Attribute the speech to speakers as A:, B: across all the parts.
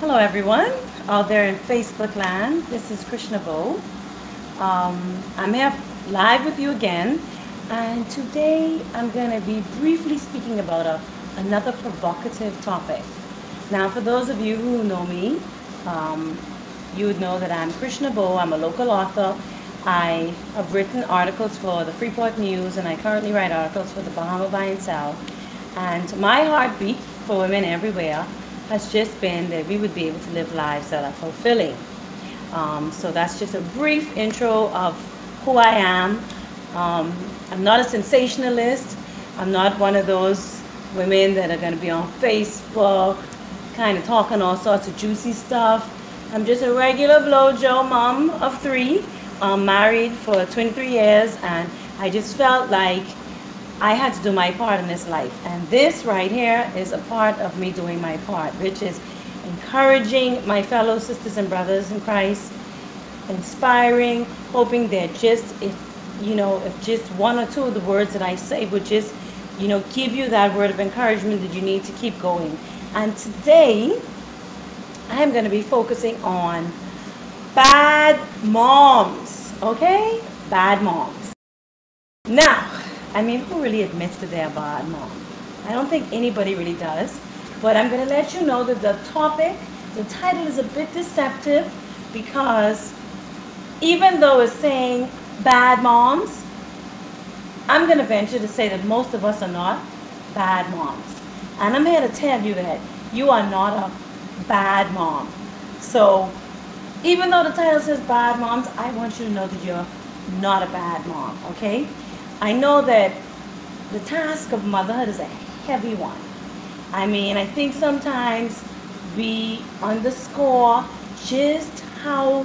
A: Hello everyone out there in Facebook land. This is Chrishna Bowe. Um, I'm here live with you again and today I'm going to be briefly speaking about a, another provocative topic. Now for those of you who know me, um, you would know that I'm Chrishna Bowe. I'm a local author. I have written articles for the Freeport News and I currently write articles for the Bahama Buy and Sell. And my heartbeat for women everywhere has just been that we would be able to live lives that are fulfilling. Um, so that's just a brief intro of who I am. Um, I'm not a sensationalist. I'm not one of those women that are going to be on Facebook kind of talking all sorts of juicy stuff. I'm just a regular blow Joe mom of three, um, married for 23 years, and I just felt like I had to do my part in this life. And this right here is a part of me doing my part, which is encouraging my fellow sisters and brothers in Christ, inspiring, hoping that just if, you know, if just one or two of the words that I say would just, you know, give you that word of encouragement that you need to keep going. And today, I'm going to be focusing on bad moms, okay? Bad moms. Now, I mean, who really admits that they're a bad mom? I don't think anybody really does. But I'm going to let you know that the topic, the title is a bit deceptive because even though it's saying bad moms, I'm going to venture to say that most of us are not bad moms. And I'm here to tell you that you are not a bad mom. So even though the title says bad moms, I want you to know that you're not a bad mom, okay? I know that the task of motherhood is a heavy one. I mean, I think sometimes we underscore just how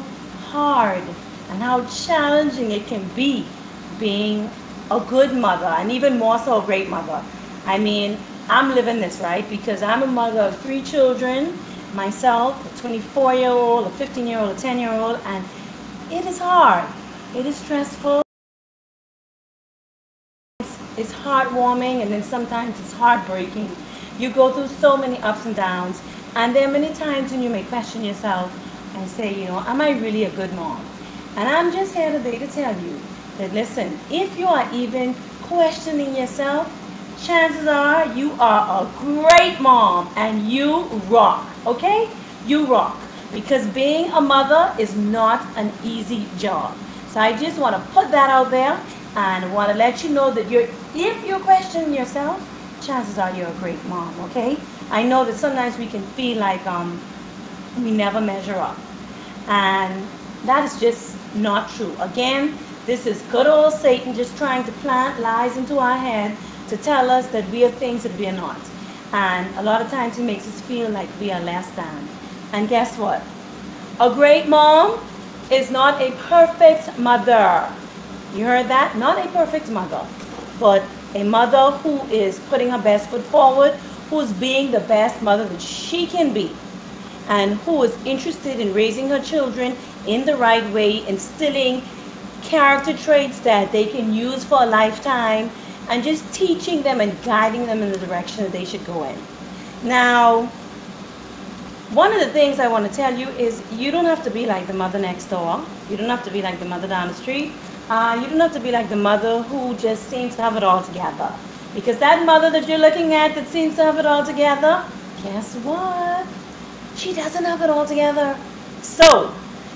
A: hard and how challenging it can be being a good mother and even more so a great mother. I mean, I'm living this, right? Because I'm a mother of three children, myself, a 24 year old, a 15 year old, a 10 year old, and it is hard. It is stressful it's heartwarming and then sometimes it's heartbreaking. You go through so many ups and downs and there are many times when you may question yourself and say, you know, am I really a good mom? And I'm just here today to tell you that listen, if you are even questioning yourself, chances are you are a great mom and you rock, okay? You rock. Because being a mother is not an easy job. So I just want to put that out there and I want to let you know that you're, if you're questioning yourself, chances are you're a great mom, okay? I know that sometimes we can feel like um, we never measure up. And that is just not true. Again, this is good old Satan just trying to plant lies into our head to tell us that we are things that we are not. And a lot of times he makes us feel like we are less than. And guess what? A great mom is not a perfect mother. You heard that? Not a perfect mother, but a mother who is putting her best foot forward, who's being the best mother that she can be, and who is interested in raising her children in the right way, instilling character traits that they can use for a lifetime, and just teaching them and guiding them in the direction that they should go in. Now, one of the things I want to tell you is you don't have to be like the mother next door. You don't have to be like the mother down the street. Uh, you don't have to be like the mother who just seems to have it all together. Because that mother that you're looking at that seems to have it all together, guess what? She doesn't have it all together. So,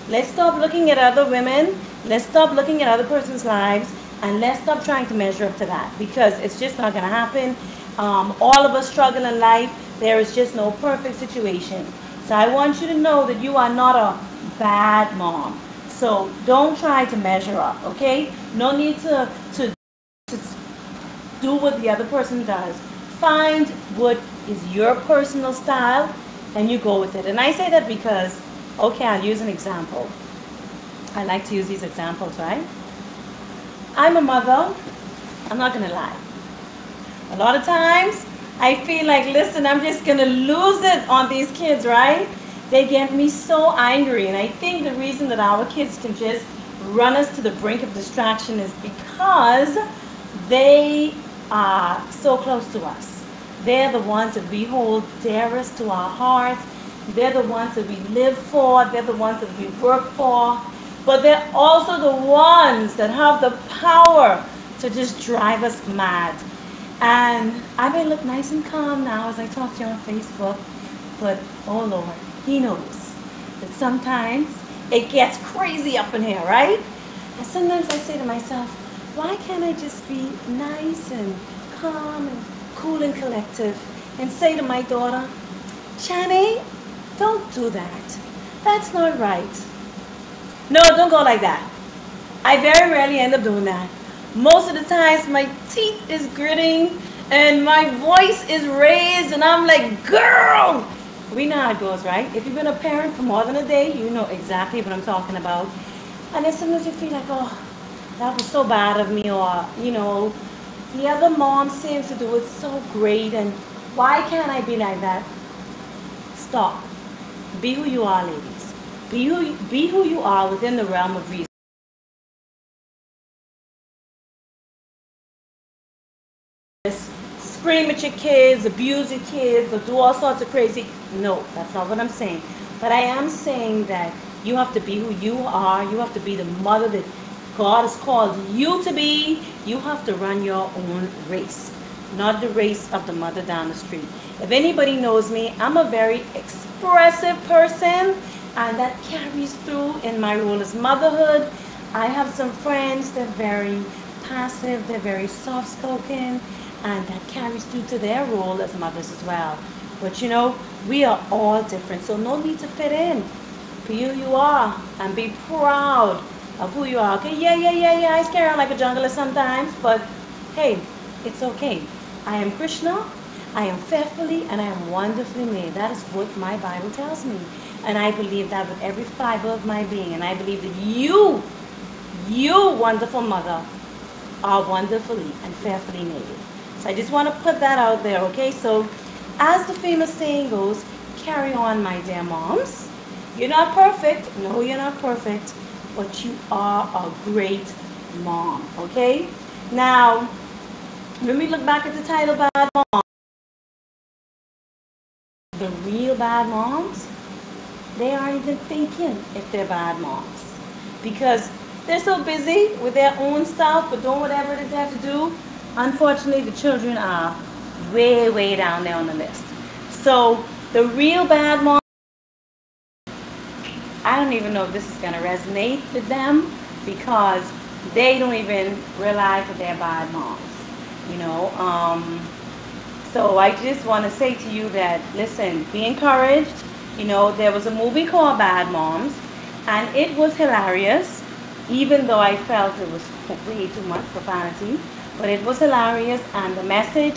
A: let's stop looking at other women. Let's stop looking at other person's lives. And let's stop trying to measure up to that. Because it's just not going to happen. Um, all of us struggle in life. There is just no perfect situation. So I want you to know that you are not a bad mom. So don't try to measure up, okay? No need to, to, to do what the other person does. Find what is your personal style and you go with it. And I say that because, okay, I'll use an example. I like to use these examples, right? I'm a mother. I'm not going to lie. A lot of times, I feel like, listen, I'm just going to lose it on these kids, right? They get me so angry. And I think the reason that our kids can just run us to the brink of distraction is because they are so close to us. They're the ones that we hold dearest to our hearts. They're the ones that we live for. They're the ones that we work for. But they're also the ones that have the power to just drive us mad. And I may look nice and calm now as I talk to you on Facebook, but oh Lord, He knows that sometimes it gets crazy up in here, right? And sometimes I say to myself, why can't I just be nice and calm and cool and collective and say to my daughter, Channy, don't do that. That's not right. No, don't go like that. I very rarely end up doing that. Most of the times my teeth is gritting and my voice is raised and I'm like, girl! We know how it goes, right? If you've been a parent for more than a day, you know exactly what I'm talking about. And then sometimes you feel like, oh, that was so bad of me, or, you know, the other mom seems to do it so great, and why can't I be like that? Stop. Be who you are, ladies. Be who, be who you are within the realm of reason. Scream at your kids, abuse your kids, or do all sorts of crazy. No, that's not what I'm saying. But I am saying that you have to be who you are. You have to be the mother that God has called you to be. You have to run your own race, not the race of the mother down the street. If anybody knows me, I'm a very expressive person, and that carries through in my role as motherhood. I have some friends, they're very passive, they're very soft spoken, and that carries through to their role as mothers as well. But you know, we are all different, so no need to fit in. Be who you are and be proud of who you are. Okay, yeah, yeah, yeah, yeah. I scare like a jungler sometimes, but hey, it's okay. I am Chrishna. I am fearfully and I am wonderfully made. That is what my Bible tells me. And I believe that with every fiber of my being. And I believe that you, you wonderful mother, are wonderfully and fearfully made. So I just want to put that out there, okay? So as the famous saying goes, carry on, my dear moms. You're not perfect. No, you're not perfect. But you are a great mom, okay? Now, let me look back at the title, Bad Mom. The real bad moms, they aren't even thinking if they're bad moms. Because they're so busy with their own stuff or doing whatever it is they have to do. Unfortunately, the children are way, way down there on the list. So the real bad mom, I don't even know if this is going to resonate with them because they don't even realize that they're bad moms. You know, um, so I just want to say to you that, listen, be encouraged. You know, there was a movie called Bad Moms, and it was hilarious, even though I felt it was way too much profanity. But it was hilarious, and the message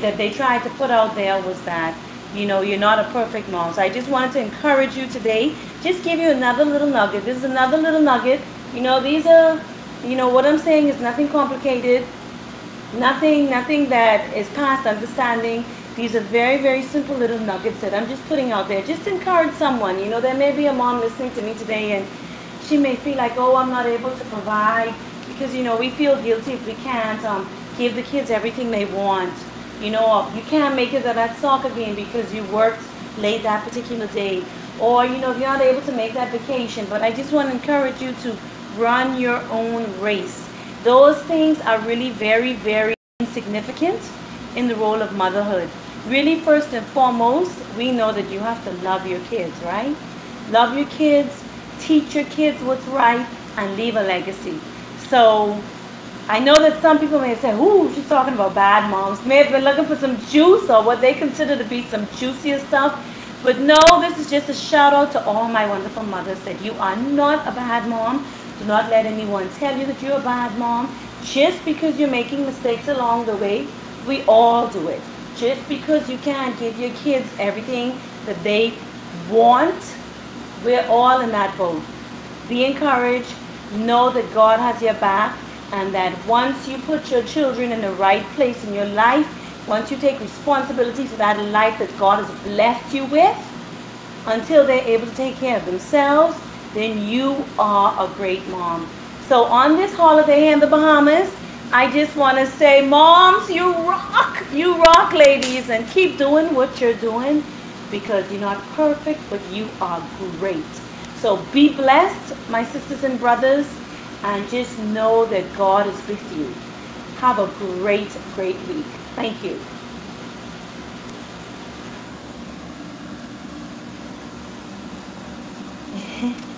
A: that they tried to put out there was that, you know, you're not a perfect mom. So I just wanted to encourage you today. Just give you another little nugget. This is another little nugget. You know, these are, you know, what I'm saying is nothing complicated. Nothing, nothing that is past understanding. These are very, very simple little nuggets that I'm just putting out there. Just encourage someone. You know, there may be a mom listening to me today and she may feel like, oh, I'm not able to provide because, you know, we feel guilty if we can't um, give the kids everything they want. You know, you can't make it to that soccer game because you worked late that particular day. Or, you know, if you're not able to make that vacation. But I just want to encourage you to run your own race. Those things are really very, very insignificant in the role of motherhood. Really, first and foremost, we know that you have to love your kids, right? Love your kids, teach your kids what's right, and leave a legacy. So I know that some people may say, ooh, she's talking about bad moms. May have been looking for some juice or what they consider to be some juicier stuff. But no, this is just a shout out to all my wonderful mothers that you are not a bad mom. Do not let anyone tell you that you're a bad mom. Just because you're making mistakes along the way, we all do it. Just because you can't give your kids everything that they want, we're all in that boat. Be encouraged. Know that God has your back and that once you put your children in the right place in your life, once you take responsibility for that life that God has blessed you with, until they're able to take care of themselves, then you are a great mom. So on this holiday in the Bahamas, I just want to say, moms, you rock. You rock, ladies, and keep doing what you're doing. because you're not perfect, but you are great. So be blessed, my sisters and brothers, and just know that God is with you. Have a great, great week. Thank you.